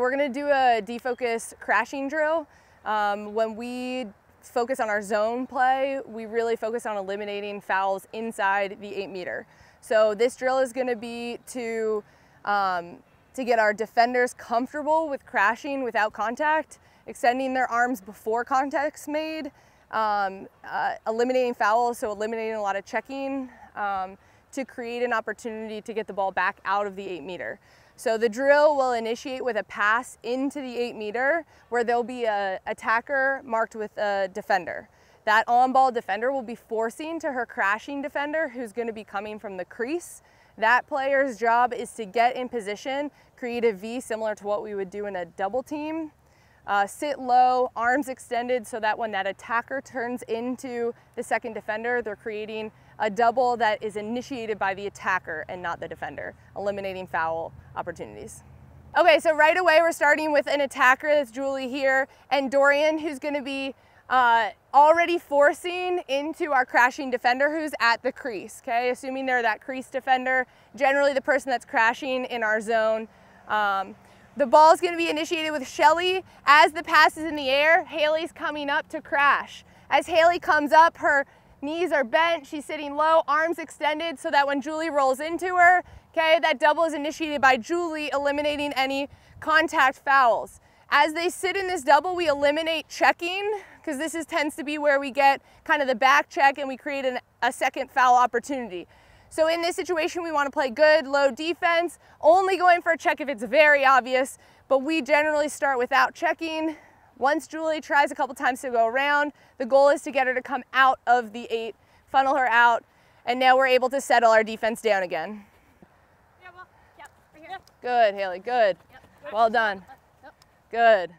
We're gonna do a defocus crashing drill. Um, when we focus on our zone play, we really focus on eliminating fouls inside the eight meter. So this drill is gonna be to, um, to get our defenders comfortable with crashing without contact, extending their arms before contact's made, um, uh, eliminating fouls, so eliminating a lot of checking, um, to create an opportunity to get the ball back out of the eight meter. So the drill will initiate with a pass into the eight meter where there'll be a attacker marked with a defender. That on-ball defender will be forcing to her crashing defender who's gonna be coming from the crease. That player's job is to get in position, create a V similar to what we would do in a double team, uh, sit low, arms extended so that when that attacker turns into the second defender, they're creating a double that is initiated by the attacker and not the defender, eliminating foul opportunities. Okay, so right away we're starting with an attacker, that's Julie here, and Dorian, who's gonna be uh, already forcing into our crashing defender who's at the crease, okay? Assuming they're that crease defender, generally the person that's crashing in our zone. Um, the ball is gonna be initiated with Shelly. As the pass is in the air, Haley's coming up to crash. As Haley comes up, her knees are bent, she's sitting low, arms extended so that when Julie rolls into her, okay, that double is initiated by Julie, eliminating any contact fouls. As they sit in this double, we eliminate checking because this is, tends to be where we get kind of the back check and we create an, a second foul opportunity. So in this situation, we want to play good, low defense, only going for a check if it's very obvious, but we generally start without checking. Once Julie tries a couple times to go around, the goal is to get her to come out of the eight, funnel her out, and now we're able to settle our defense down again. Yeah, well, yep, right here. Good, Haley, good. Yep. Well done. Good.